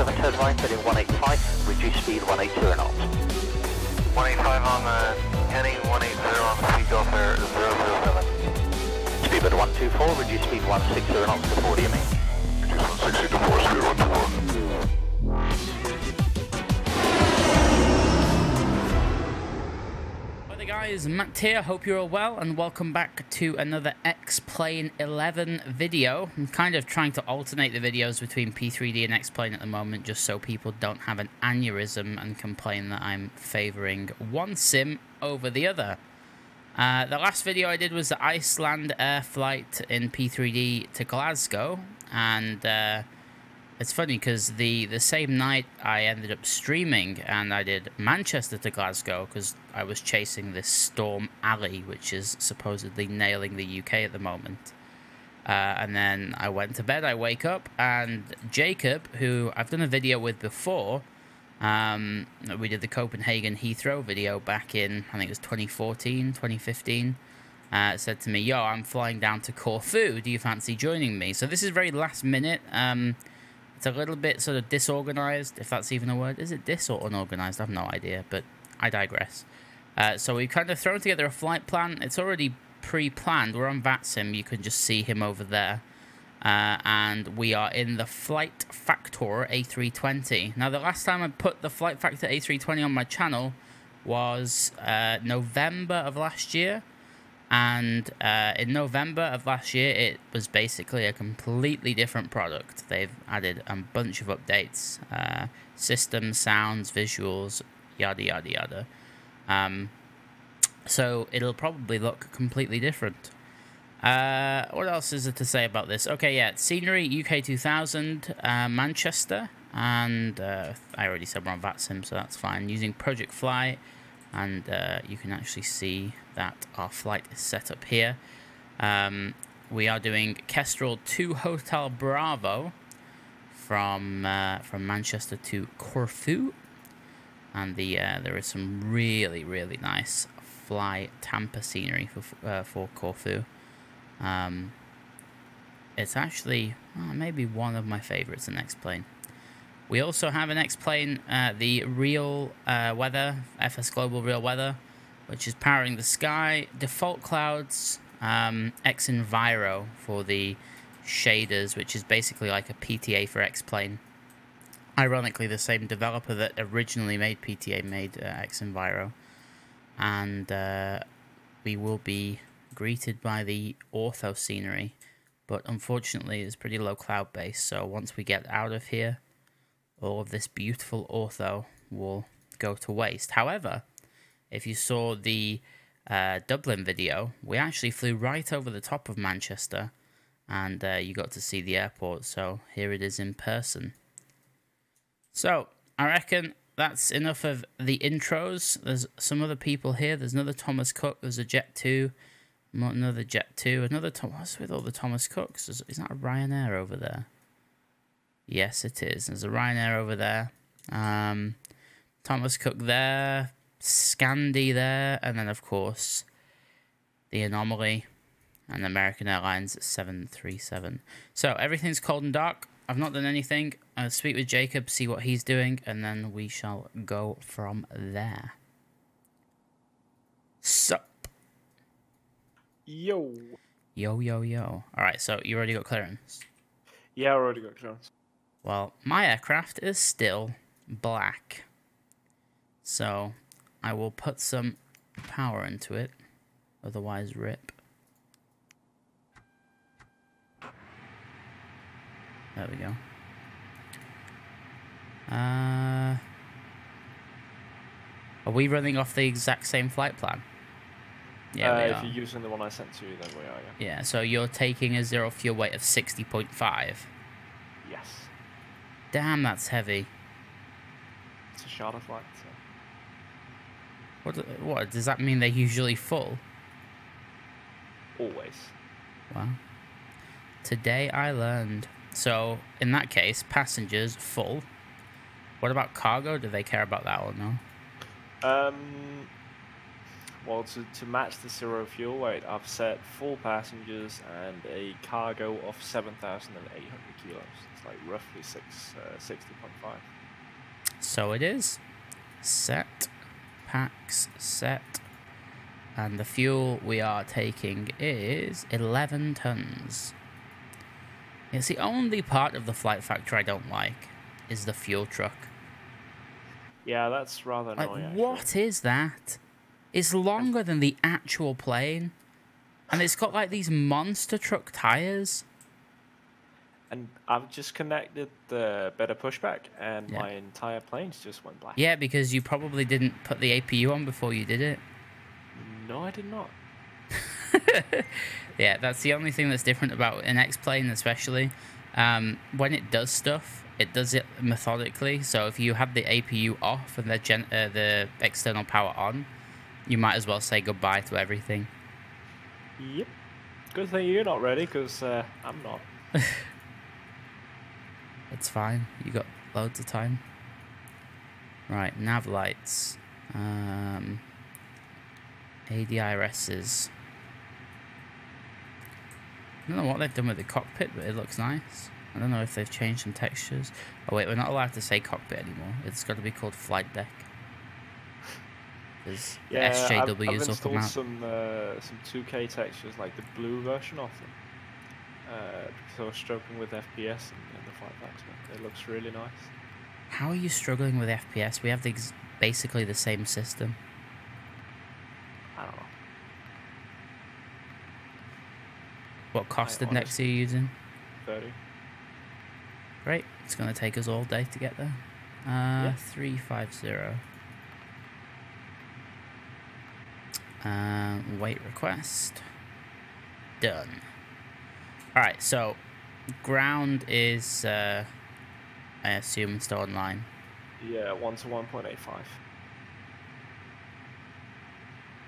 7 turn right, heading 185, reduce speed 180 knots. 185 on the heading, 180 on the speed Gulf Air 007. Speedbird 124, reduce speed 160 knots to 40 me. Reduce 160 to 4, speed 124. Guys, Matt here, hope you're all well and welcome back to another X-Plane 11 video. I'm kind of trying to alternate the videos between P3D and X-Plane at the moment just so people don't have an aneurysm and complain that I'm favouring one sim over the other. Uh, the last video I did was the Icelandair flight in P3D to Glasgow and uh, it's funny because the, the same night I ended up streaming and I did Manchester to Glasgow because I was chasing this Storm Ali, which is supposedly nailing the UK at the moment. Uh, and then I went to bed, I wake up, and Jacob, who I've done a video with before, um, we did the Copenhagen Heathrow video back in, I think it was 2014, 2015, uh, said to me, Yo, I'm flying down to Corfu. Do you fancy joining me? So this is very last minute. Um, it's a little bit sort of disorganized, if that's even a word. Is it dis or unorganized? I have no idea, but I digress. Uh, so we've kind of thrown together a flight plan. It's already pre-planned. We're on VATSIM. You can just see him over there. Uh, and we are in the Flight Factor A320. Now, the last time I put the Flight Factor A320 on my channel was uh, November of last year. And uh, in November of last year, it was basically a completely different product. They've added a bunch of updates, uh, system, sounds, visuals, yada yada yada. Um, so it'll probably look completely different. Uh, what else is there to say about this? Okay, yeah, scenery UK 2000, uh, Manchester, and uh, I already said we're on VATSIM, so that's fine. Using Project Fly, and uh, you can actually see that our flight is set up here. Um, we are doing Kestrel to Hotel Bravo from uh, from Manchester to Corfu, and the uh, there is some really really nice fly Tampa scenery for uh, for Corfu. Um, it's actually oh, maybe one of my favorites in X-Plane. We also have an X-Plane, uh, the Real uh, Weather, FS Global Real Weather, which is powering the sky, default clouds, um, xEnviro for the shaders, which is basically like a PTA for X-Plane. Ironically, the same developer that originally made PTA made uh, xEnviro. And uh, we will be greeted by the ortho scenery, but unfortunately it's pretty low cloud base, so once we get out of here, all of this beautiful ortho will go to waste. However, if you saw the uh, Dublin video, we actually flew right over the top of Manchester and uh, you got to see the airport. So here it is in person. So I reckon that's enough of the intros. There's some other people here. There's another Thomas Cook. There's a Jet 2. Another Jet 2. Another Thomas. With all the Thomas Cooks? Is, is that a Ryanair over there? Yes, it is. There's a Ryanair over there. Um, Thomas Cook there. Scandi there. And then, of course, the Anomaly and American Airlines 737. So, everything's cold and dark. I've not done anything. I'll speak with Jacob, see what he's doing, and then we shall go from there. Sup? Yo. Yo, yo, yo. Alright, so you already got clearance? Yeah, I already got clearance. Well, my aircraft is still black. So, I will put some power into it. Otherwise, rip. There we go. Uh, are we running off the exact same flight plan? Yeah, uh, we if you're using the one I sent to you, then we are, yeah. Yeah, so you're taking a zero fuel weight of 60.5. Yes. Damn, that's heavy. It's a charter flight, so. What, do- what, does that mean they're usually full? Always. Wow. Today I learned. So, in that case, passengers full. What about cargo? Do they care about that or no? Um, Well, to, to match the zero fuel weight, I've set four passengers and a cargo of 7,800 kilos. It's like roughly six, uh, 60.5. So it is. Set. Packs. Set. And the fuel we are taking is 11 tons. It's the only part of the flight factor I don't like, is the fuel truck. Yeah, that's rather Like, annoying. what is that? It's longer than the actual plane. And it's got like these monster truck tires. And I've just connected the better pushback, and Yeah. my entire planes just went black. Yeah, because you probably didn't put the APU on before you did it. No, I did not. Yeah, that's the only thing that's different about an X-plane, especially. Um, when it does stuff, it does it methodically. So if you have the APU off and the gen- uh, the external power on, you might as well say goodbye to everything. Yep. Good thing you're not ready, because uh, I'm not. It's fine. You got loads of time. Right, nav lights. Um, ADIRSs. I don't know what they've done with the cockpit, but it looks nice. I don't know if they've changed some textures. Oh wait, we're not allowed to say cockpit anymore. It's got to be called flight deck. Because the Yeah, I've, I've SJWs will come installed some uh, some 2K textures, like the blue version of them. Uh, because I was struggling with FPS in, in the flight factor. It looks really nice. How are you struggling with FPS? We have the ex- basically the same system. I don't know. What cost are you using? 30. Great. It's going to take us all day to get there. Uh, Yeah. 350. Um, wait request. Done. Alright, so ground is, uh, I assume, still online. Yeah, 1 to 1.85.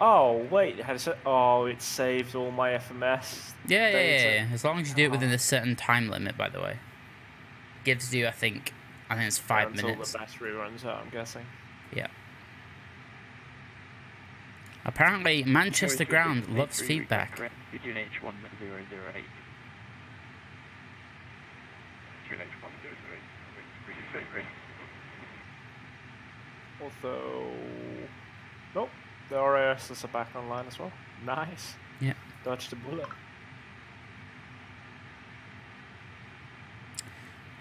Oh, wait. Has it? Oh, it saved all my FMS. Yeah, yeah, yeah, yeah. As long as you do it within a certain time limit, by the way. Gives you, I think, I think it's five until minutes. the battery runs out, I'm guessing. Yeah. Apparently, Manchester ground loves feedback. Between H1008. Between H1008. Although, nope, the RASs are back online as well. Nice. Yeah. Dodged the bullet.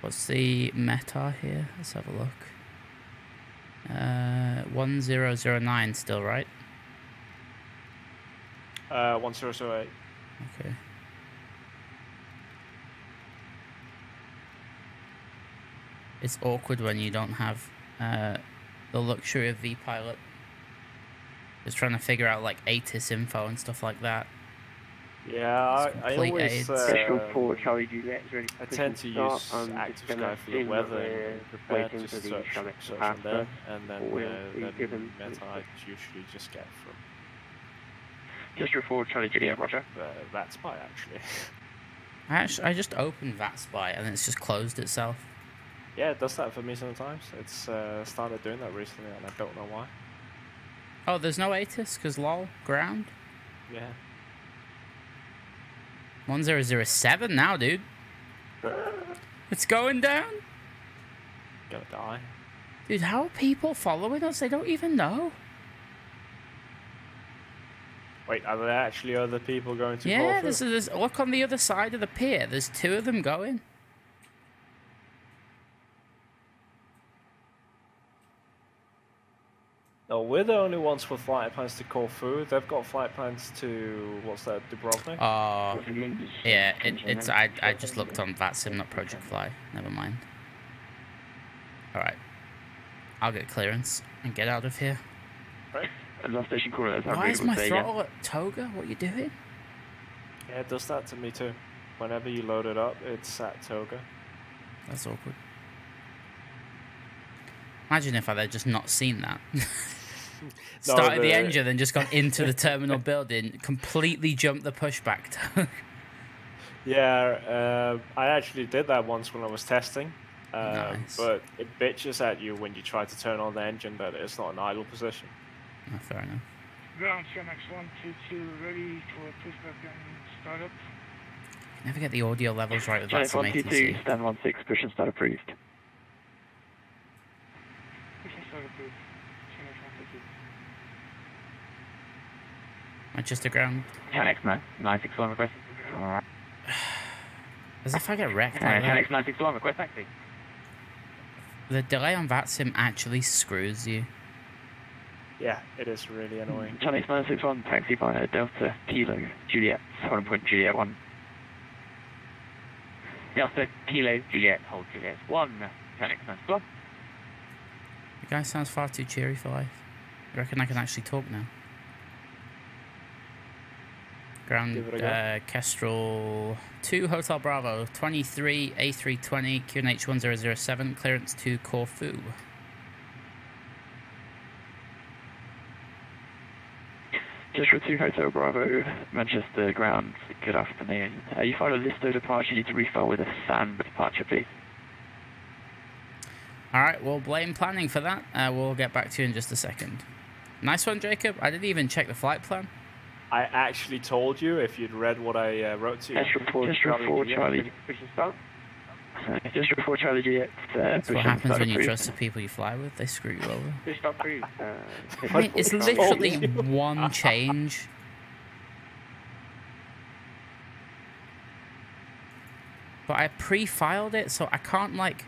What's the METAR here? Let's have a look. Uh, 1009 still, right? Uh, 1008. Okay. It's awkward when you don't have uh, the luxury of VPilot. Just trying to figure out like ATIS info and stuff like that. Yeah, I, It's I complete always AIDS. uh, Special for Charlie Juliet is ready I to tend to use and active it's gonna sky for the seem that weather we're and prepare waiting just for the search, search to on there, and then or will uh, be then METAR I usually just get from Just before Charlie Juliet, Roger. uh, that spy actually. I actually, I just opened VatSpy and it's just closed itself. yeah, it does that for me sometimes. It's uh, started doing that recently, and I don't know why. Oh, there's no ATIS because lol ground. Yeah. 1007 now, dude. It's going down. Gonna die. Dude, how are people following us? They don't even know. Wait, are there actually other people going to yeah, call there's, through? there's look on the other side of the pier. There's two of them going. No, we're the only ones with flight plans to Corfu. They've got flight plans to what's that, Dubrovnik? Oh, yeah. It, it's I I just looked on VatSim, not Project Fly. Never mind. All right, I'll get clearance and get out of here. And last station caller, as I Why read is was my there, throttle at TOGA? What are you doing? Yeah, it does that to me too. Whenever you load it up, it's at TOGA. That's awkward. Imagine if I had just not seen that. Started the the- engine and just gone into the terminal building, completely jumped the pushback. Yeah, uh, I actually did that once when I was testing. Uh, Nice. But it bitches at you when you try to turn on the engine that it's not an idle position. Oh, fair enough. ground CMX 122 ready for pushback and startup. Never get the audio levels right with that some 122, ATC. stand 16, push and start approved. Push and start approved. CMX 122. Manchester ground. Canex 961 request. Alright. As if I get wrecked like that. Canex 961 request taxi. The delay on VATSIM actually screws you. Yeah, it is really annoying. Charlie 961 taxi via Delta Kilo Juliet, holding point Juliet 1. Delta Kilo Juliet, hold Juliet 1. Canex 961. The guy sounds far too cheery for life. I reckon I can actually talk now. Ground Give it a go. uh, Kestrel 2 Hotel Bravo 23 A320 QNH 1007 clearance to Corfu. Joshua 2 Hotel Bravo, Manchester ground. Good afternoon. Uh, you filed a list of departure. You need to refile with a SAM departure, please. Alright, we'll blame planning for that. Uh, we'll get back to you in just a second. Nice one, Jacob. I didn't even check the flight plan. I actually told you if you'd read what I uh, wrote to you. Joshua 4 Charlie. Charlie. Uh, Joshua 4 Charlie Juliet. Uh, That's what happens when you approved. trust the people you fly with. They screw you over. Push start approved. Uh, I mean, it's literally one change. But I pre-filed it, so I can't like.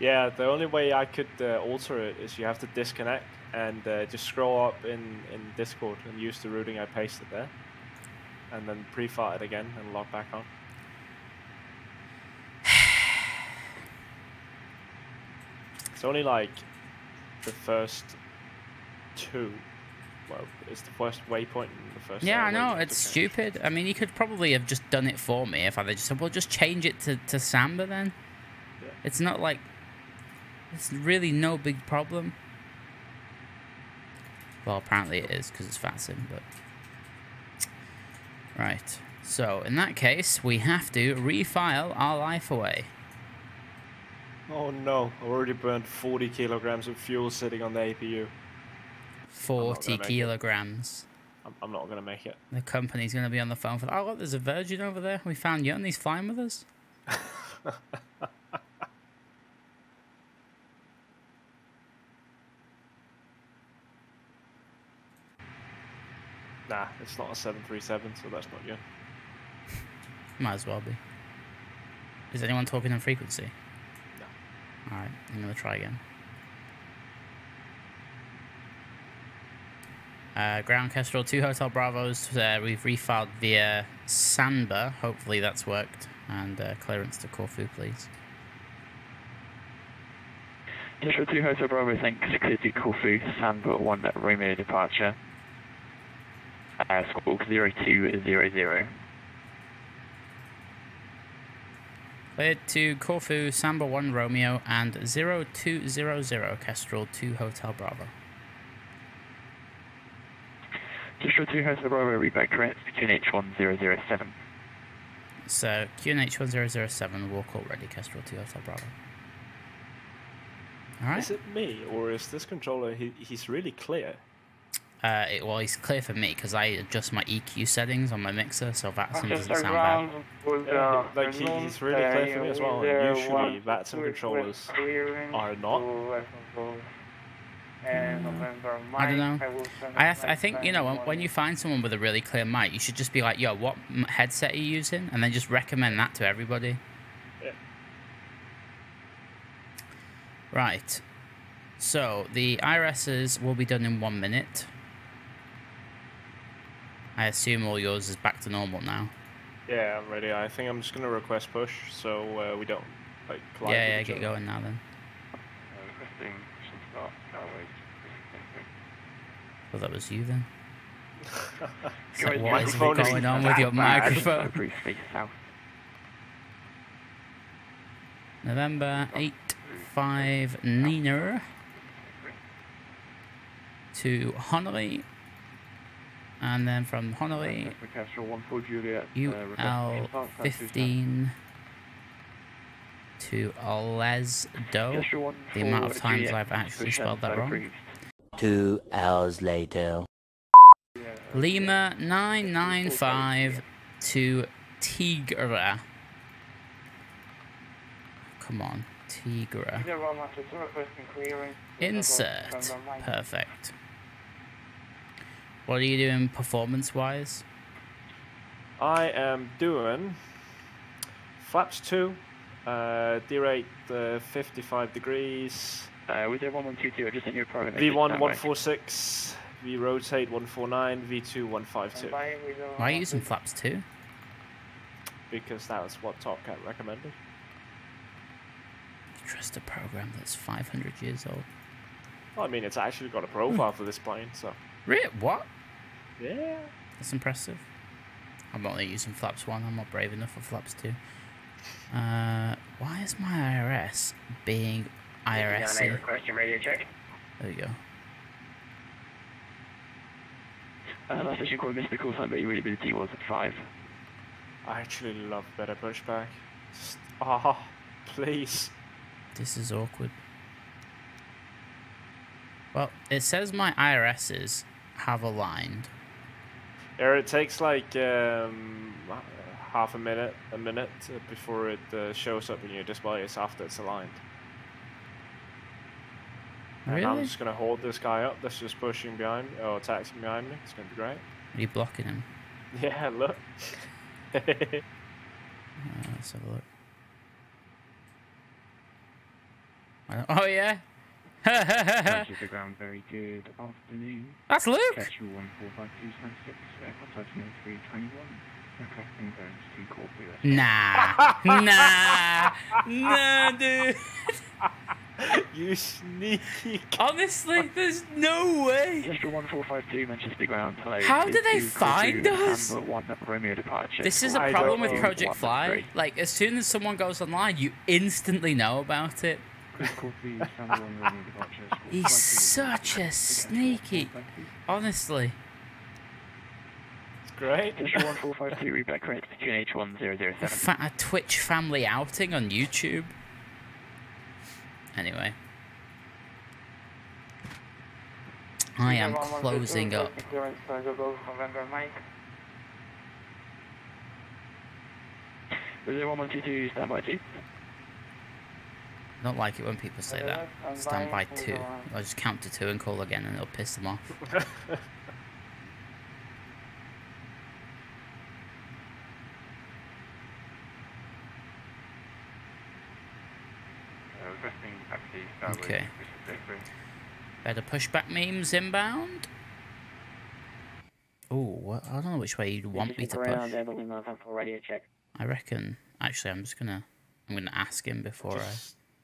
Yeah, the only way I could uh, alter it is you have to disconnect and uh, just scroll up in, in Discord and use the routing I pasted there. And then pre-file it again and log back on. It's only like the first two. Well, it's the first waypoint and the first. Yeah, I know it's stupid. I mean, you could probably have just done it for me if I just said, "Well, just change it to to Samba then." Yeah. It's not like it's really no big problem. Well, apparently it is because it's VATSIM, but right. So in that case, we have to refile our life away. Oh no! I already burned 40 kilograms of fuel sitting on the APU. Forty make it. kilograms. I'm, I'm not gonna make it. The company's going to be on the phone for. Oh, look, there's a Virgin over there. We found Yun. He's flying with us. Nah, it's not a 737, so that's not good. Might as well be. Is anyone talking on frequency? Alright, I'm gonna try again. Uh, ground Kestrel, two Hotel Bravos. Uh, we've refiled via Samba. Hopefully that's worked. And uh, clearance to Corfu, please. Joshua 2 Hotel Bravo, thanks. Clear to Corfu, Samba 1 Romeo departure. Uh, squawk 0200. Cleared to Corfu, Samba 1 Romeo, and 0200 Kestrel, 2 Hotel Bravo. Joshua 2 Hotel Bravo, reback correct, QNH 1007. So QNH 1007, walk already, Kestrel, 2 Hotel Bravo. Alright. Is it me or is this controller? He, he's really clear. Uh, it, well, it's clear for me because I adjust my EQ settings on my mixer, so that doesn't sound bad. Good Yeah, like, he- he's really clear for me as well, and Uh, usually one VATSIM to controllers are not. to West Control. And November I don't know. will send I, a th- I think you know when, when you find someone with a really clear mic, you should just be like, "Yo, what m- headset are you using?" and then just recommend that to everybody. Yeah. Right. So the IRSs will be done in one minute. I assume all yours is back to normal now. Yeah, I'm ready. I think I'm just gonna request push so uh, we don't like collide yeah, with yeah, get other. going now then. Requesting should start airways. Well, that was you then. So Your what is microphone is going on with your bad. microphone? Approved, face south. November 8 5 Nina to Honolulu. And then from Honolulu, Orchestra 1 4 Juliet. UL 15 to Lesdo. The amount of times I've actually spelled that wrong. Two hours later. Lima 995 to Tigra. Come on, Tigra. Zero Master two requesting clearance. Insert. From the mic. Perfect. What are you doing performance wise? I am doing flaps 2, uh, D rate uh, 55 degrees, Uh, with their 1122, I just sent you a private message. V1 standby. 146, V rotate 149, V2 152. Standby with zero Why are you using flaps 2? Because that was what Top Cat recommended. Trust a program that's 500 years old. Well, I mean, it's actually got a profile for this plane, so. Really? What? Yeah. That's impressive. I'm only using flaps one. I'm not brave enough for flaps two. Uh, why is my IRS being IRS? -y? Question radio check. There we go. Uh, that's actually quite missed the call sign, but your readability was at 5. I actually love better pushback. Just, ah, please. This is awkward. Well, it says my IRSs have aligned. Yeah, it takes like um, half a minute, a minute before it uh, shows up in your display. It's after it's aligned. And I'm just gonna hold this guy up. That's just pushing behind or attacking behind me. It's gonna be great. Are you blocking him? Yeah, look. Uh, let's have a look. Oh yeah. The ground, very good afternoon. That's Luke. Catch you 145296, aircraft type 0321. Requesting to corporate. Nah, nah, nah, dude. you sneaky. Honestly, there's no way. Gesture 1452, Manchester ground, hello. How do they find us? 1 Romeo departure. This is a problem with. Project Fly. Like, as soon as someone goes online, you instantly know about it. Chris Corfu, Hamlet 1 Romeo departure. Squawk He's such a sneaky. 1452. Honestly. It's great. Gesture 1452, reback correct, GNH 1007. Fa- a Twitch family outing on YouTube. Anyway. I am Zero Master two closing up. requesting Clearance for the Golf November Mike. Was there 1122, standby 2? I don't like it when people say that. Stand by two. I'll just count to two and call again and it'll piss them off. Requesting taxi, Starwood, Okay. Bristol Victory. Better pushback memes inbound. Oh. I don't know which way you'd want me to push. I reckon. Actually, I'm just gonna. I'm gonna ask him before I.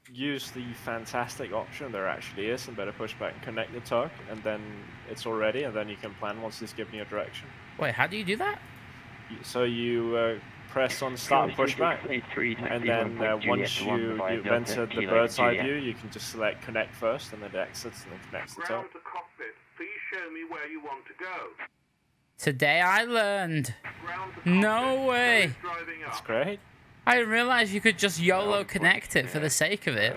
Just use the fantastic option there actually is and better pushback and connect the tug and then it's all ready and then you can plan once it's given you a direction. Wait, how do you do that? So you uh, press on start and pushback and then uh, once you, you've entered the bird's eye view you can just select connect first and then it exits and then connects the tug. Ground to cockpit. Please show me where you want to go. Today I learned. No way. That's great. I didn't realize you could just YOLO connect it for the sake of it.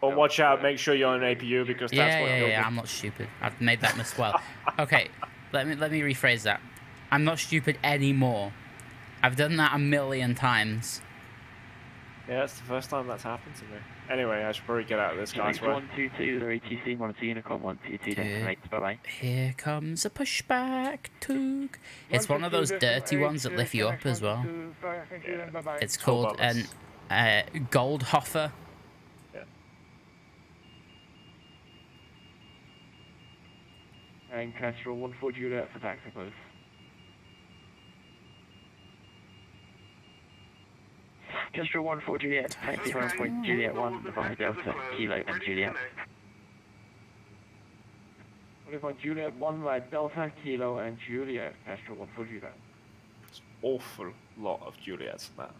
But watch out, make sure you're on APU because that's Yeah, what yeah, you'll yeah. be- I'm not stupid. I've made that mistake. Well, okay. Let me let me rephrase that. I'm not stupid anymore. I've done that a million times. Yeah, it's the first time that's happened to me. Anyway, I should probably get out of this guy's way. 122, the ATC, 12 Unicorn, 122, destinate, bye bye. Here comes a pushback toog. It's one of those dirty ones that lift you up as well. It's called an uh, Goldhofer. And Kestrel 14 Juliet for taxi, please. Kestrel 14 Juliet, taxi 1 point Juliet 1, Divide Delta, Kilo and Juliet. 1 point Juliet 1, by Delta, Kilo and Juliet, Kestrel 14 Juliet. Awful lot of Juliets in that.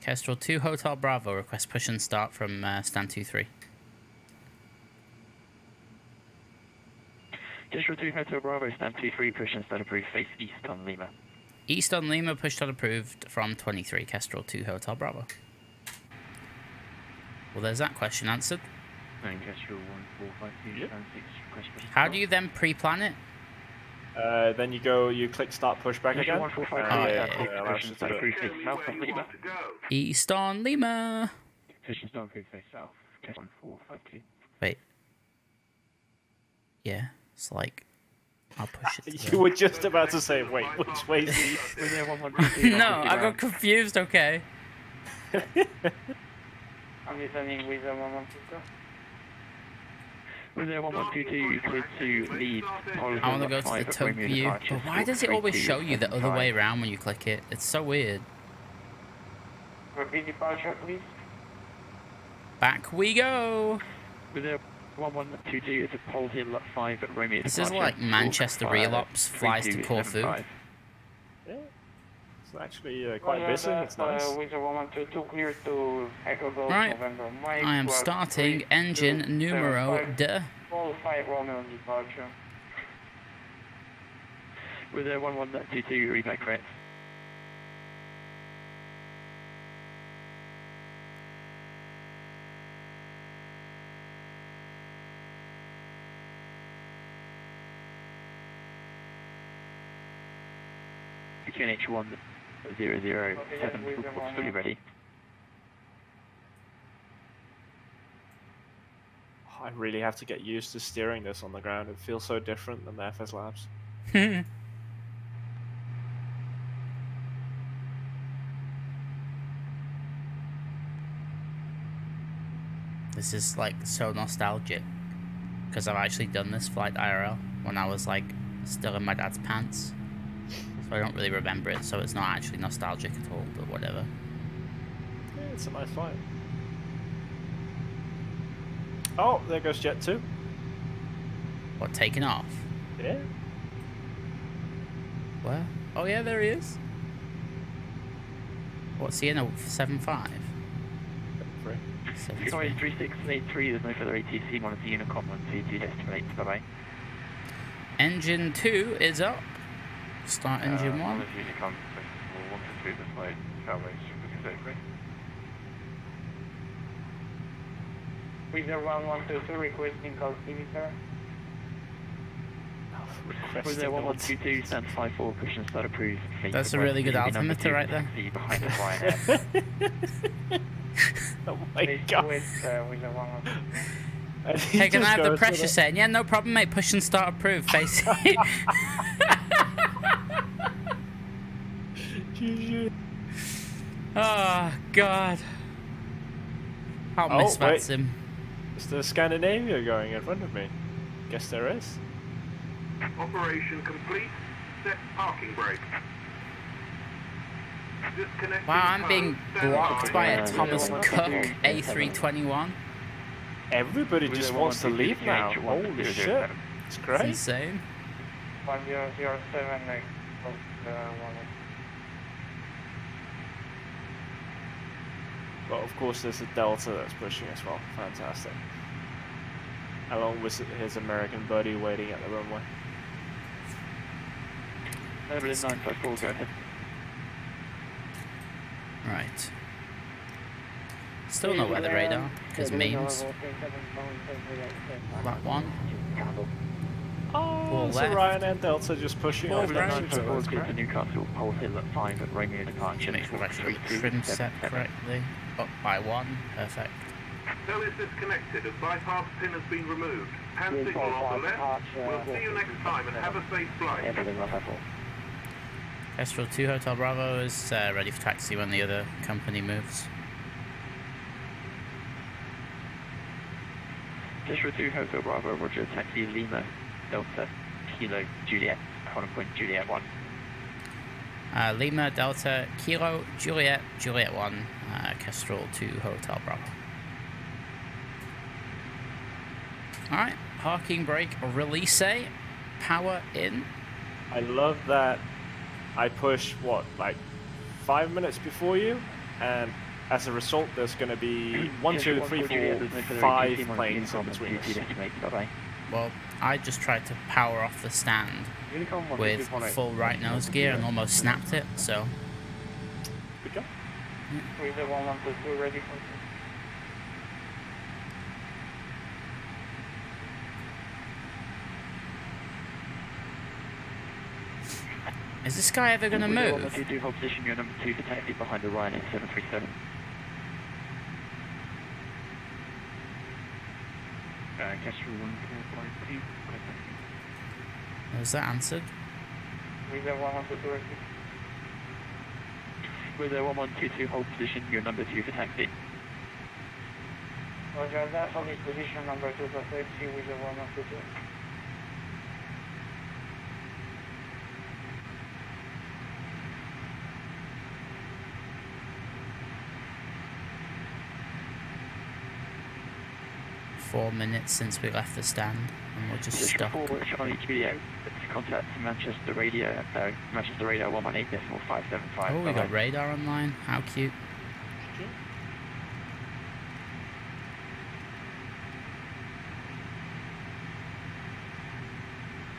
Kestrel 2 Hotel Bravo request push and start from uh, stand 2-3. Kestrel 2 Hotel Bravo, stand 2-3, push and start approved, face east on Lima. East on Lima pushed on approved from 23 Kestrel 2 Hotel Bravo. Well, there's that question answered. And Kestrel 1452, Yep. stand 6, request push How do you then pre-plan it? Uh, then you go, you click start pushback again. 1452, and yeah, stand yeah, 6, it allows push you and to start do it. approved Show face me south where Lima. want to go. East on Lima. Push start approved face south. 1452. Wait. Yeah, it's like I'll push it. You were just about to say, wait, which way is east? With their 1122, the... no, I got confused. Okay. I'm descending with a 112. With their 1122, clear to lead. I want to go to the top view. But why does it always show you the other way around when you click it? It's so weird. Repeat departure, please. Back we go. With their 1122, it's a pole hill at 5 at Romeo This is like Manchester Fire Real Ops flies to Corfu. Yeah. It's actually uh, quite busy. It's nice. Uh, with a 112 clear to Echo Golf Right. November Mike. I am starting three, engine two, numero seven, five, de. Full 5 Romeo departure. With their 1122, reback correct. QNH 1007, reports fully ready. I really have to get used to steering this on the ground. It feels so different than the FS Labs. This is like so nostalgic because I've actually done this flight IRL when I was like still in my dad's pants. So I don't really remember it, so it's not actually nostalgic at all, but whatever. Yeah, it's a nice flight. Oh, there goes Jet 2. What, taking off? Yeah. Where? Oh yeah, there he is. What's he in a 7.5? Free. 7.3. Sorry, 3683, there's no further ATC, monitor Unicom on CT estimate, bye bye. Engine 2 is up. Start engine 1. Unicom, we'll want to through the flight, Cowboys, super With a 112 requesting call sir. Request Was there one one build. two two stand five four push and start approved? That's a really good to be number altimeter right there. taxi Behind the Oh my god. uh, with a 112. And he Hey, can I have the pressure setting? Yeah, no problem, mate. Push and start approved, basically. Ah, oh, God. I'll Oh, miss wait. Vatsim. Is there Scandinavia going in front of me? Guess there is. Operation complete. Set parking brake. Disconnecting Wow, I'm being code. Blocked by a Thomas yeah, Cook. A321. Everybody Was just wants to leave now. CH Holy shit. It's crazy. It's great. insane. 1007 next. Uh, one. But of course, there's a Delta that's pushing as well. Fantastic. Along with his American buddy waiting at the runway. Nevertheless, nine five four, go ahead. Right. Still no weather radar, because memes. That one. Oh, Full it's a left. Delta just pushing Full off Nevertheless, right. nine the five four, That's clear to. Newcastle, Pole Hill at five at Romeo departure. Make sure I've Three, two, trim seven, set correctly. Up by one. Perfect. Cell is disconnected as bypass pin has been removed. Hand signal on the left. We'll see you next time and have a safe flight. Everything nine five four. Kestrel 2 Hotel Bravo is uh, ready for taxi when the other company moves. Joshua 2, Hotel Bravo, Roger, taxi Lima, Delta, Kilo, Juliet, Honor Point, Juliet 1. Uh, Lima Delta Kilo Juliet Juliet 1 uh, Kestrel 2 Hotel Bravo. Alright, parking brake release, power in. I love that I push, what, like five minutes before you? And as a result, there's going to be one, two, three, four, five planes in between us. Bye-bye. Well, I just tried to power off the stand with full right nose gear and almost snapped it, so... Good job. We've plus ready Is this guy ever going to move? You do hold position, you're number two, detected behind the Ryan 737. Uh, five one, four, five, two, was that answered? With the 122. With the 1122 hold position, your number 2 for taxi. Roger that, hold this position number 2 for taxi with the 122. Four minutes since we left the stand, and we're just Just stuck. forward Charlie Juliet, contact Manchester Radio, uh, Manchester Radio 118.575. Oh, we got radar online. How cute.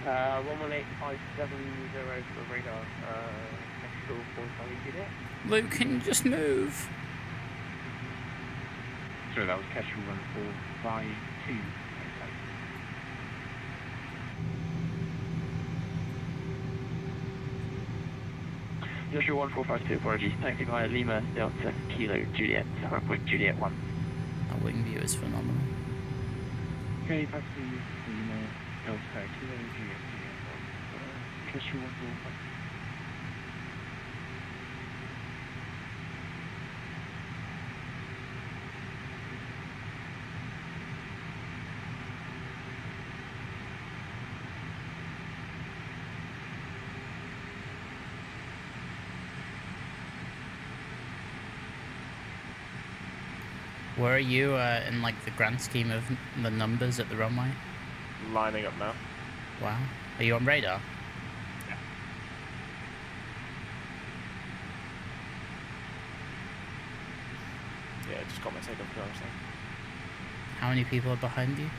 Uh, 118.570 for radar, uh, next to 4 Charlie Juliet. Luke, can you just move? Sorry, that was Kestrel 1452. Joshua 1452, apologies. Taxi via Lima Delta Kilo Juliet, Home Point Juliet 1. Our wing view is phenomenal. Okay, taxi Lima Delta Kilo Juliet Juliet 1. Kestrel 1452. Where are you uh, in like the grand scheme of the numbers at the runway? Lining up now. Wow. Are you on radar? Yeah, Yeah, just got my takeoff clearance. How many people are behind you?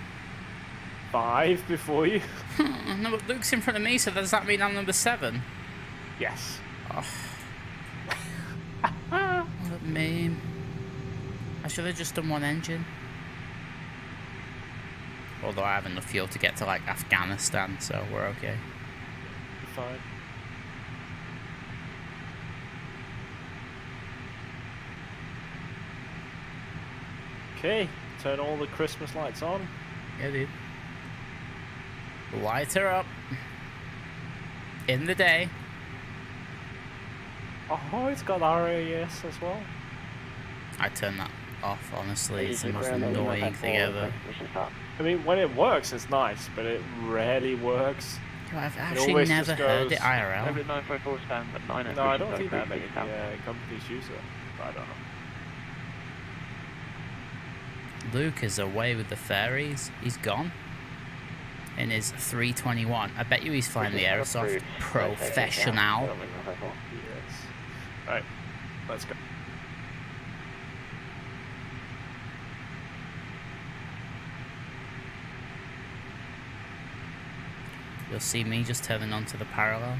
Five before you. no, but Luke's in front of me, so does that mean I'm number seven? Yes. What a meme. Should have just done one engine. Although I have enough fuel to get to like Afghanistan, so we're okay. Fine. Okay, turn all the Christmas lights on. Yeah, dude. Light her up. In the day. Oh, it's got RAS as well. I turn that off, honestly. It's the most annoying thing ever. I mean, when it works, it's nice, but it rarely works. I've actually always never just heard goes- it IRL. Over 954 stand, but 9 No, I don't think that many uh, companies use it. But I don't know. Luke is away with the fairies. He's gone. In his 321. I bet you he's flying the Aerosoft Professional. Yes. Right, let's go. You'll see me just turning onto the parallel.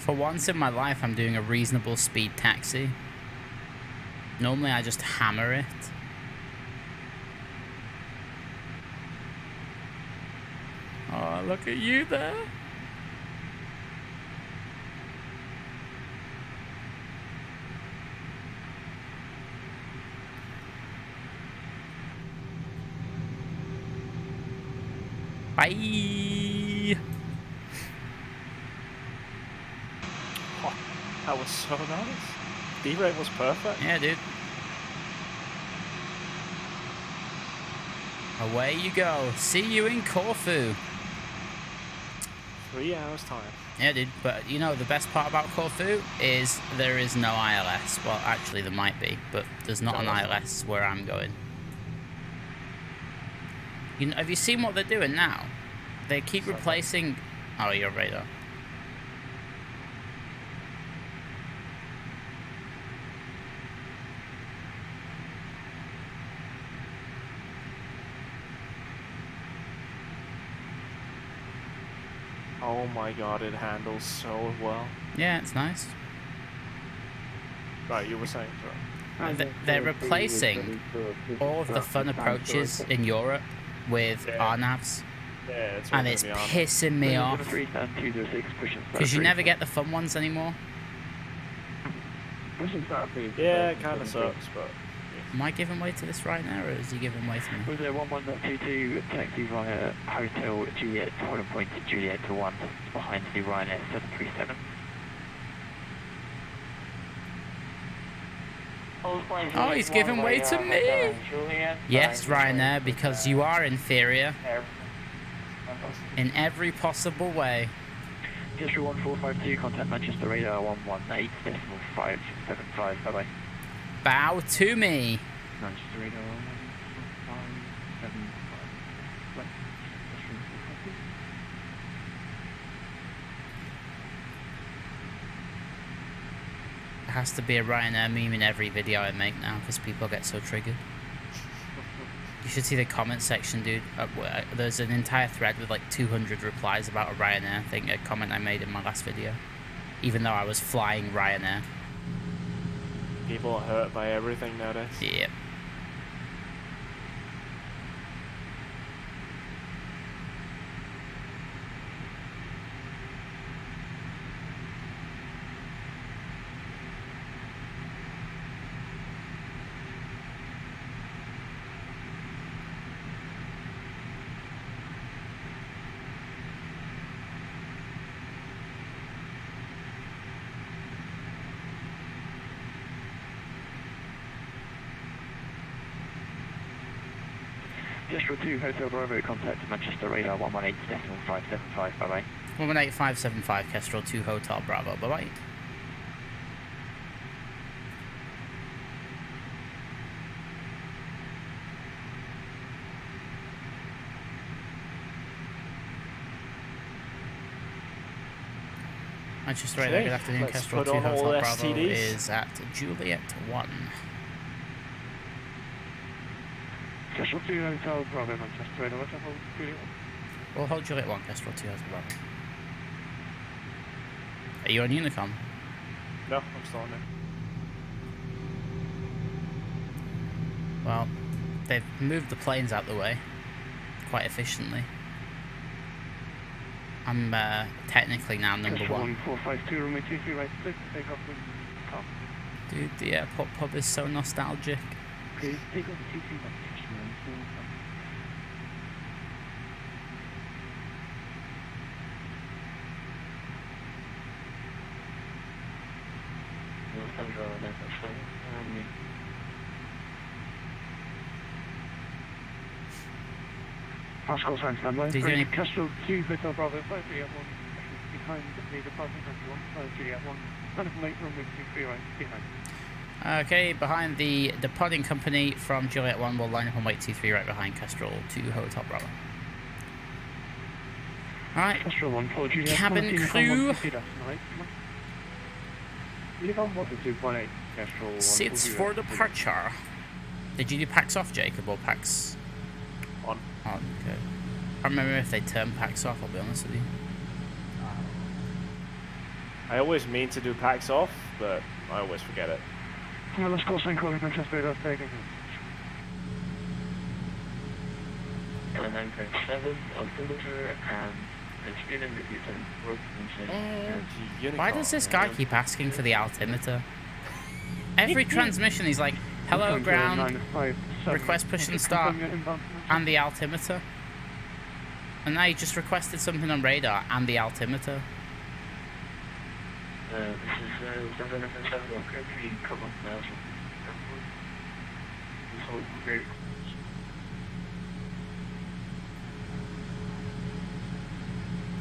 For once in my life, I'm doing a reasonable speed taxi. Normally, I just hammer it. Oh, look at you there. Bye. Oh, that was so nice. D-rate was perfect. Yeah, dude. Away you go. See you in Corfu. Three hours time. Yeah, dude. But you know, the best part about Corfu is there is no ILS. Well, actually, there might be, but there's not an ILS where I'm going. You know, have you seen what they're doing now? They keep replacing. Oh, your radar. Oh my god, it handles so well. Yeah, it's nice. Right, you were saying, sorry. Th- They're replacing all of the fun approaches in Europe with Yeah. RNAVs. Yeah, and it's pissing me off. Because you never get the fun ones anymore. Pushing start please. Yeah, it kind of sucks, but Am I giving way to this right now, or is he giving way to me? Was there 1122 taxi via Hotel Juliet, Holland Point Juliet to 1, behind the Ryanair 737? Oh, he's giving way to me. Yes, Ryanair, because you are inferior in every possible way. History 1452, contact Manchester radar 118 decimal 575, bye bye. Bow to me. Manchester radar 11575, bye. It has to be a Ryanair meme in every video I make now, because people get so triggered. You should see the comment section, dude. Uh, uh, there's an entire thread with like 200 replies about a Ryanair thing, a comment I made in my last video. Even though I was flying Ryanair. people are hurt by everything nowadays. Yep. History 2, Hotel Bravo, contact Manchester radar 118 decimal 575, bye bye. 118.575 Kestrel 2 Hotel Bravo. Bye bye. Manchester Radio, Okay, good afternoon. let's Kestrel 2 Hotel Bravo STDs. is at Juliet 1. History 2, Hotel Bravo, Manchester radar, what's up, Juliet? We'll hold Juliet 1, Kestrel 2 Hotel Bravo. Are you on Unicom? No, I'm still on there. Well, they've moved the planes out the way quite efficiently. I'm uh, technically now number one. 1452, runway 23 right, six, take off with top. Dude, the airport pub is so nostalgic. Please take off the 23 right, History 1452. Pascal sign standby. Did you any- Kestrel 2, Hotel Bravo, 5 Juliet 1. Behind the departing country 1, 5 Juliet 1. Kind of late runway 23 right, behind. Okay, behind the departing company from Juliet 1, we'll line up on wait 23 right behind Kestrel 2 Hotel Bravo. Alright, Castro 1, 4 Juliet Cabin crew. 150, that's right. Come on. Uniform 152.8, 1, seats for Juliet. departure. Did you do packs off, Jacob, or packs On. on? Okay. I don't remember if they turn packs off, I'll be honest with you. I always mean to do packs off, but I always forget it. Well, let's go sign calling Manchester, that's taking. Nine point seven altimeter and the student repeating road Why does this guy keep asking for the altimeter? Every transmission he's like, hello ground, request push and start. and the altimeter. And now you just requested something on radar and the altimeter. Uh, this is uh, seven and seven okay, three couple of miles from the airport. So great.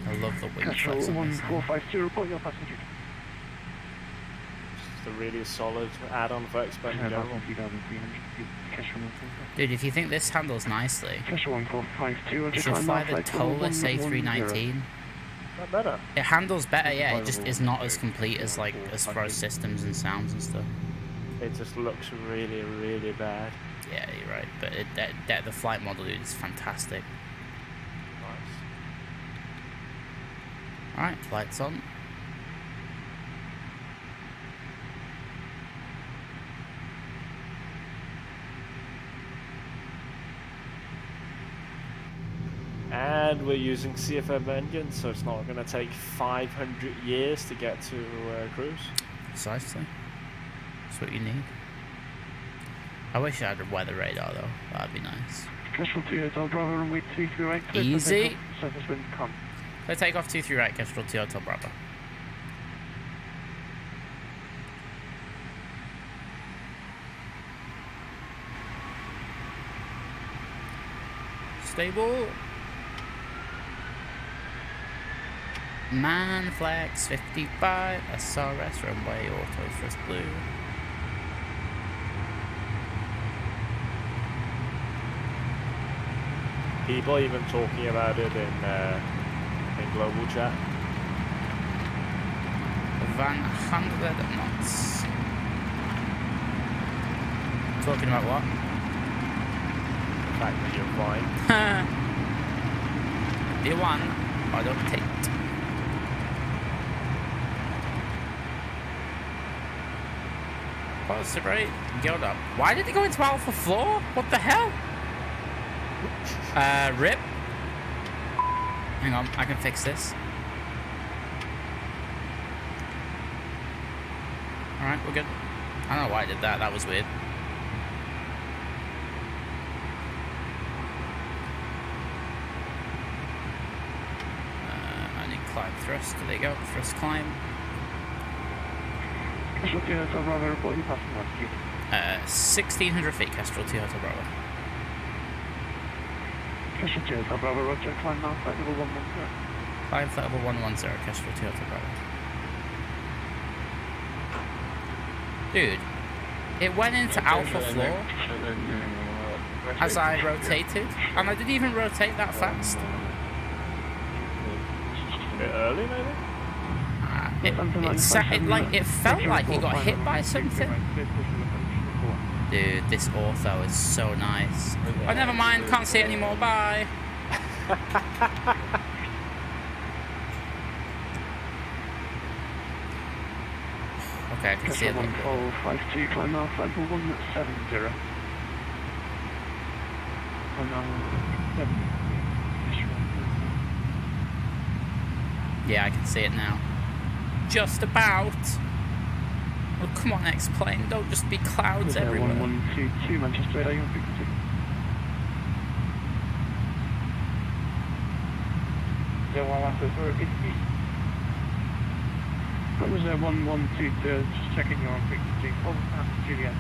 I love the wing Castro flex on this. 1452, report your passenger. Just a really solid add-on for X-Plane in general. 2300 feet, Castro 145. Dude, if you think this handles nicely, Castro 1452, you should fly the ToLiSS A319. Better? It handles better, yeah, it just is not as complete as like as far as systems and sounds and stuff. It just looks really, really bad. Yeah, you're right, but it, that, that, the flight model, dude, is fantastic. Nice. Alright, flight's on. And we're using CFM engines, so it's not going to take 500 years to get to uh, cruise. Precisely. That's what you need. I wish I had a weather radar though. That'd be nice. Casualty Hotel Bravo runway 238. clear for Easy. Surface wind come. So take off 2 3 right, Kestrel 2 Hotel Bravo. Stable. Manflex 55, SRS runway auto first blue. People even talking about it in uh, in global chat. Van 100 knots. Talking about what? The fact that you're flying. the one I don't take. Positive rate, guild up. Why did they go into alpha floor? What the hell? Uh, rip. Hang on, I can fix this. Alright, we're good. I don't know why I did that, that was weird. Uh, I need climb thrust. There you go. Thrust climb. Casualty Hotel Bravo reporting passing rescue. Uh, 1600 feet, Kestrel 2 Hotel Bravo. Casualty Hotel Bravo Roger. Climb now. Flight level 110. Climb flight level 110, Kestrel 2 Hotel Bravo. Dude, it went into alpha floor as I rotated, and I didn't even rotate that fast. A bit early, maybe? It, it, it, like, it felt like he got hit by something. Dude, this ortho is so nice. Oh, never mind, can't see it anymore, bye. okay, I can see it. a little bit. 1452, climb now. Flight level 170. Climb now. 70. Yeah, I can see it now. Just about. Well, come on, X-Plane, don't just be clouds Hotel everywhere. 1122 Manchester, are you on frequency? Zero one one two four fifty. What was that 1122? Just checking your frequency. Over past Juliet.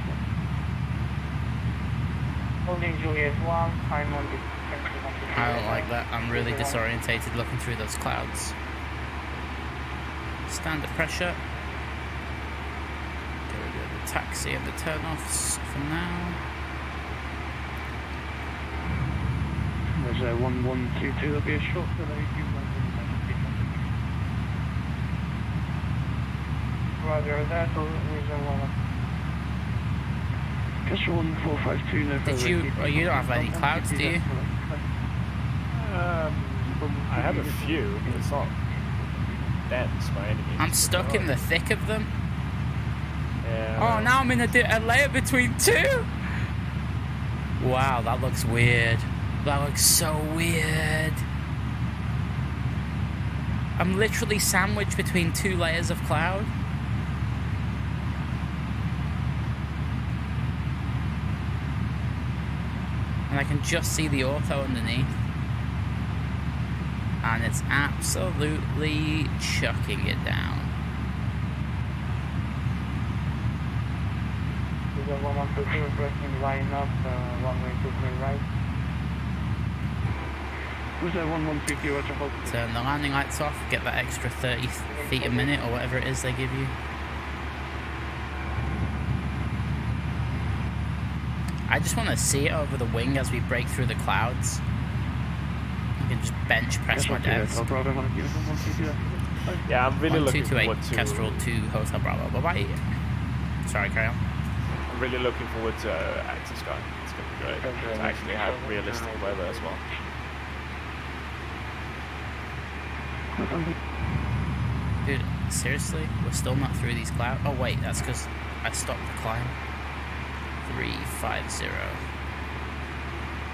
Holding Juliet one. Time on. I don't like that. I'm really disorientated looking through those clouds. Standard pressure. Get rid of the taxi and the turn-offs for now. There's a 1122, there'll be a short delay. You might Roger that. Reason one. Just 1452, no Did you- oh, you don't have any clouds, do you? Um, I have a few, but it's not by any means. I'm stuck in the thick of them. Yeah. Oh, now I'm in a, di- a layer between two. Wow, that looks weird. That looks so weird. I'm literally sandwiched between two layers of cloud. And I can just see the ortho underneath. And it's absolutely chucking it down. Reason one one two two. Requesting line up. Uh, one way right. Was there 1132, Roger, hold. Turn the landing lights off, get that extra 30 feet a minute or whatever it is they give you. I just want to see it over the wing as we break through the clouds. I can just bench press my devs. Hotel Bravo, one of you, 1122. Yeah, I'm really looking 1228 forward to. Kestrel 2 Hotel Bravo. Bye bye. Sorry, carry on. I'm really looking forward to uh, Active Sky. It's gonna be great. To actually have realistic weather as well. Dude, seriously? We're still not through these clouds? Oh, wait, that's because I stopped the climb. 350.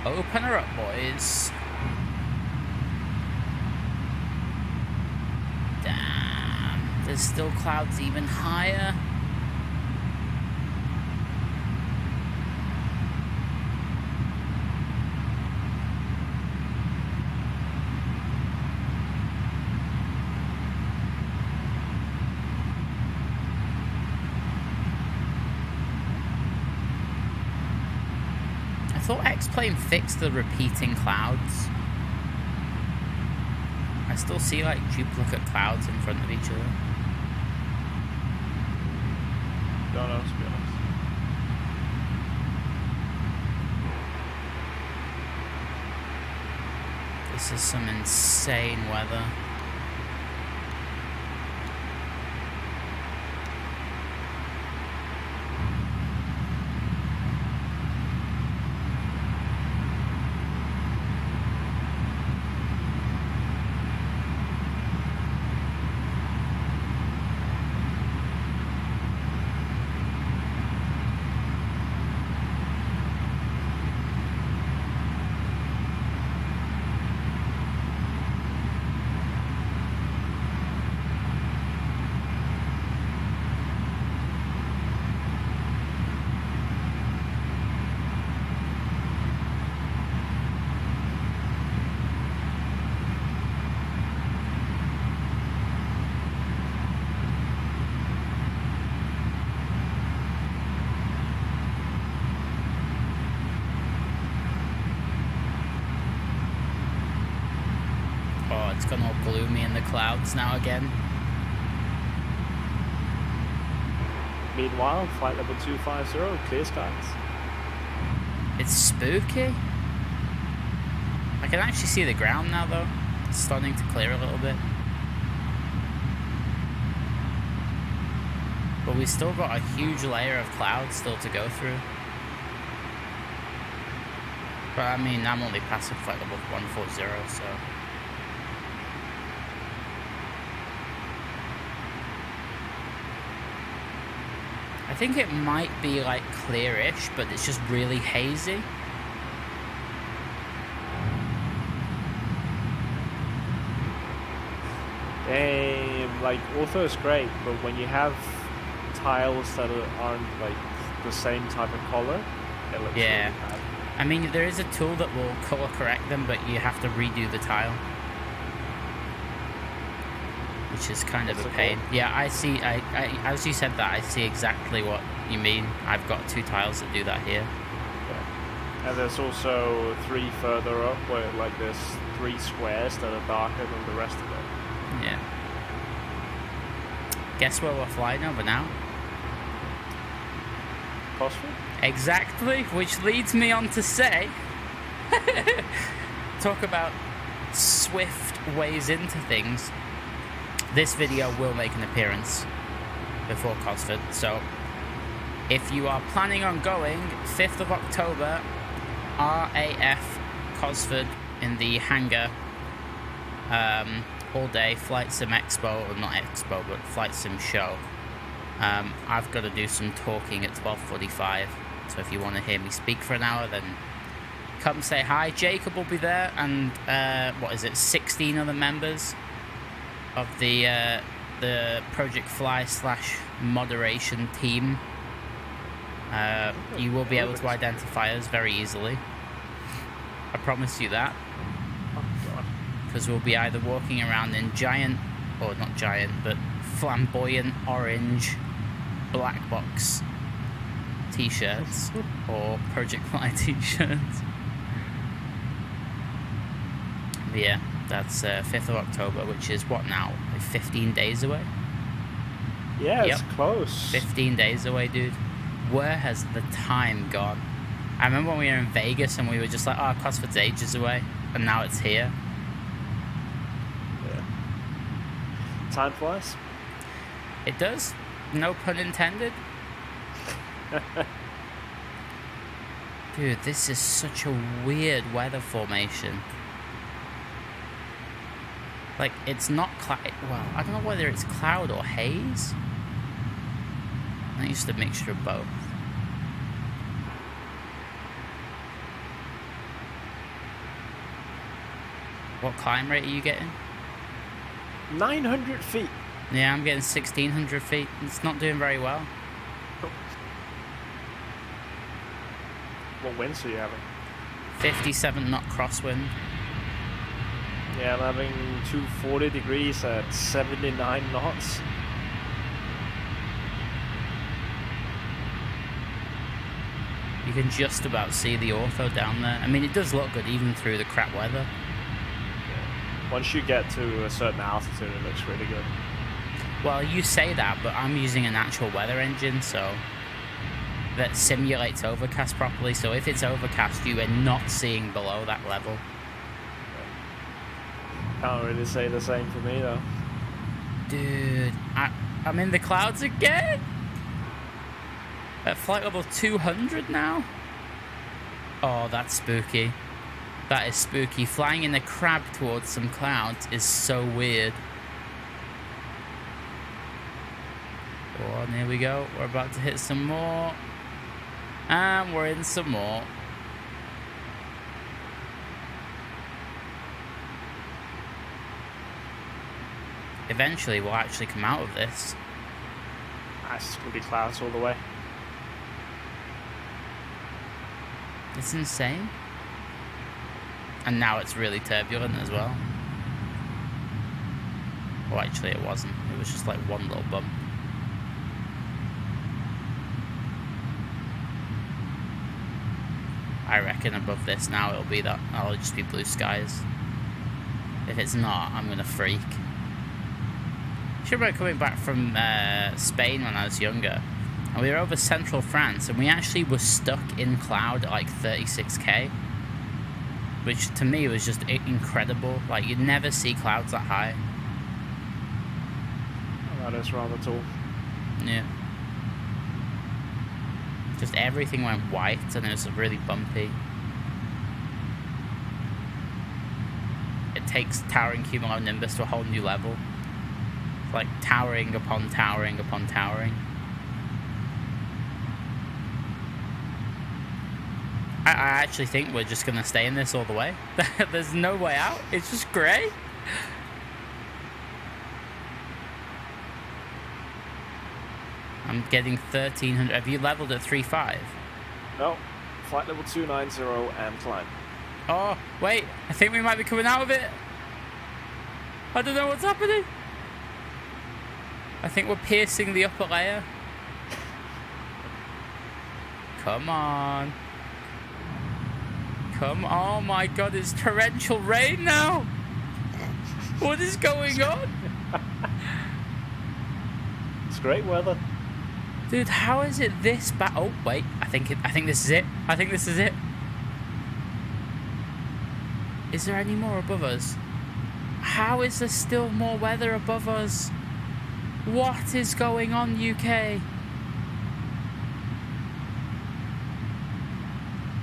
Open her up, boys. There's still clouds even higher. I thought X-Plane fixed the repeating clouds. I still see like duplicate clouds in front of each other. Don't know, to be honest. This is some insane weather. Oh, it's gloomy in the clouds now again. Meanwhile, flight level 250, clear skies. It's spooky. I can actually see the ground now though. It's starting to clear a little bit. But we still got a huge layer of clouds still to go through. But I mean, I'm only passing flight level 140, so... I think it might be like clearish, but it's just really hazy. Um, like ortho is great, but when you have tiles that are- aren't like the same type of color, it looks Yeah. really bad. I mean, there is a tool that will color correct them, but you have to redo the tile. Which is kind of What's a pain. Yeah, I see, I, I, as you said that, I see exactly what you mean. I've got two tiles that do that here. And there's also three further up where like there's three squares that are darker than the rest of it. Yeah. Guess where we're flying over now? Possible? Exactly, which leads me on to say talk about swift ways into things. This video will make an appearance before Cosford, so if you are planning on going 5th of October, RAF Cosford in the hangar um, all day flight sim expo or not expo but flight sim show um, I've got to do some talking at 12:45. So if you want to hear me speak for an hour, then come say hi. Jacob will be there, and uh, what is it? 16 other members of the uh, the Project Fly slash moderation team. Uh, you will be able to identify us very easily. I promise you that Oh because we'll be either walking around in giant, or not giant, but flamboyant orange black box t-shirts or Project Fly t-shirts. Yeah, that's uh, 5th of October, which is what now? Like 15 days away? Yeah, it's close. 15 days away, dude. Where has the time gone? I remember when we were in Vegas and we were just like, oh, Cosford's ages away, and now it's here. Yeah. Time flies. It does. No pun intended. Dude, this is such a weird weather formation. Like, it's not cloud. Well, I don't know whether it's cloud or haze. I think it's just a mixture of both. What climb rate are you getting? 900 feet. Yeah, I'm getting 1600 feet. It's not doing very well. What winds are you having? 57 knot crosswind. Yeah, I'm having 240 degrees at 79 knots. You can just about see the ortho down there. I mean, it does look good even through the crap weather. Once you get to a certain altitude, it looks really good. Well, you say that, but I'm using an actual weather engine, so that simulates overcast properly. So if it's overcast, you are not seeing below that level. Can't really say the same for me though. Dude, I, I'm in the clouds again. At flight level 200 now. Oh, that's spooky. That is spooky. Flying in a crab towards some clouds is so weird. Oh, and here we go. We're about to hit some more. And we're in some more. Eventually, we'll actually come out of this. That's gonna be clouds all the way. It's insane. And now it's really turbulent as well. Well, actually, it wasn't. It was just like one little bump. I reckon above this now it'll be that. It'll just be blue skies. If it's not, I'm gonna freak. I remember coming back from uh, Spain when I was younger, and we were over central France, and we actually were stuck in cloud at like 36k, which to me was just incredible. Like you'd never see clouds that high. That is rather tall. Yeah. Just everything went white, and it was really bumpy. It takes towering cumulonimbus to a whole new level like towering upon towering upon towering. I, I actually think we're just going to stay in this all the way. There's no way out. It's just grey. I'm getting 1300. Have you leveled at 3.5? No. Flight level 290 and climb. Oh, wait. I think we might be coming out of it. I don't know what's happening. I think we're piercing the upper layer. Come on. Come on. Oh my god, it's torrential rain now. What is going on? it's great weather. Dude, how is it this bad? Oh, wait. I think it, I think this is it. I think this is it. Is there any more above us? How is there still more weather above us? What is going on, UK?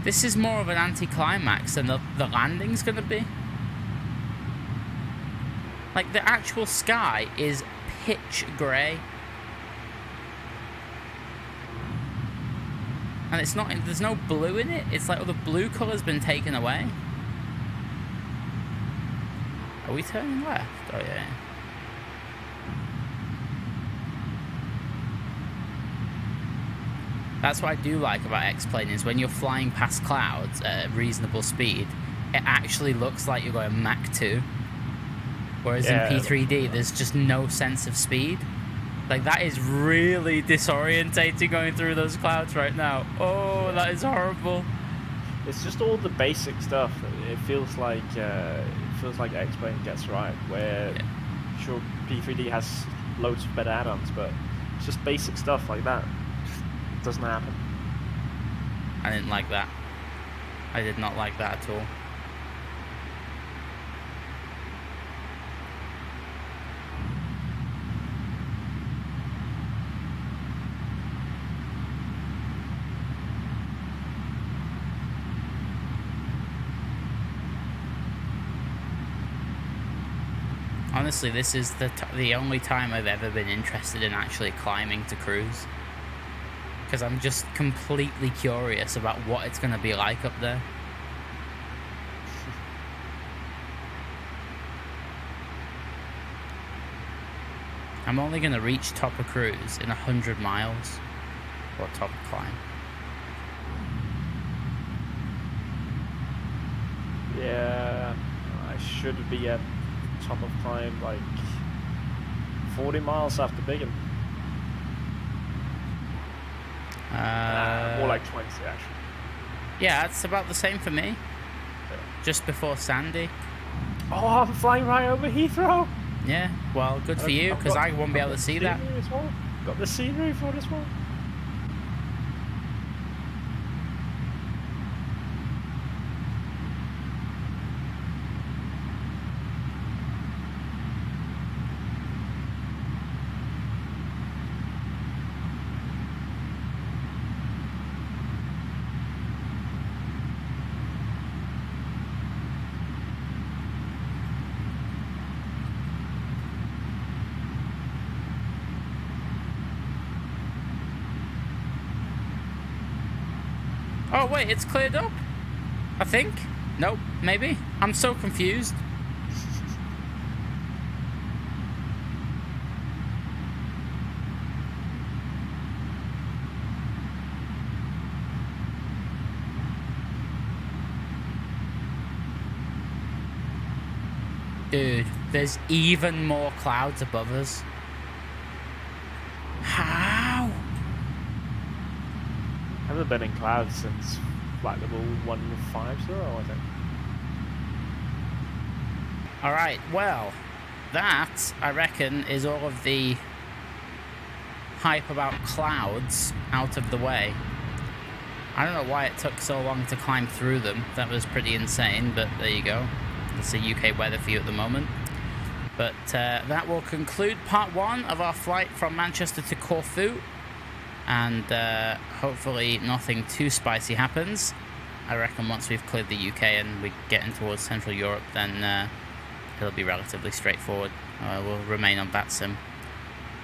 This is more of an anticlimax than the, the landing's going to be. Like, the actual sky is pitch grey. And it's not, there's no blue in it. It's like all the blue colour's been taken away. Are we turning left? Oh, yeah. That's what I do like about X-Plane is when you're flying past clouds at a reasonable speed, it actually looks like you're going Mach 2. Whereas yeah. in P3D, there's just no sense of speed. Like, that is really disorientating going through those clouds right now. Oh, that is horrible. It's just all the basic stuff. It feels like uh, it feels like X-Plane gets right. Where yeah. sure P3D has loads of better add-ons, but it's just basic stuff like that doesn't happen. I didn't like that. I did not like that at all. Honestly, this is the the only time I've ever been interested in actually climbing to cruise because I'm just completely curious about what it's going to be like up there. I'm only going to reach top of Cruise in 100 miles. Or top of Climb. Yeah, I should be at top of climb like 40 miles after Bigham. Uh, More like 20 actually. Yeah, it's about the same for me. Just before Sandy. Oh, I'm flying right over Heathrow. Yeah, well, good for I've- you, because I won't be able to see that. Well. Got the scenery for this one. Wait, it's cleared up? I think? Nope, maybe? I'm so confused. Dude, there's even more clouds above us. How? Been in clouds since flight level 150, I think. Alright, well, that, I reckon, is all of the hype about clouds out of the way. I don't know why it took so long to climb through them. That was pretty insane, but there you go. That's the UK weather for you at the moment. But uh, that will conclude part one of our flight from Manchester to Corfu. And uh, hopefully nothing too spicy happens. I reckon once we've cleared the UK and we get in towards Central Europe, then uh, it'll be relatively straightforward. Uh, we'll remain on VATSIM.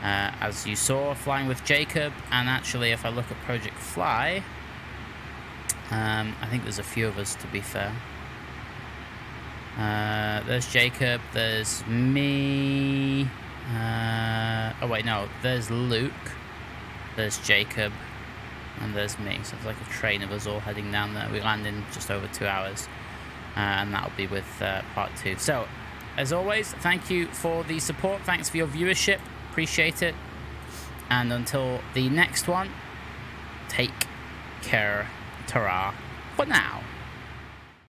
Uh, as you saw, flying with Jacob, and actually, if I look at Project Fly, um, I think there's a few of us to be fair. Uh, there's Jacob, there's me. Uh, oh, wait, no, there's Luke, there's Jacob, and there's me. So it's like a train of us all heading down there. We land in just over two hours, uh, and that'll be with uh, part two. So, as always, thank you for the support. Thanks for your viewership. Appreciate it. And until the next one, take care. Ta-ra for now.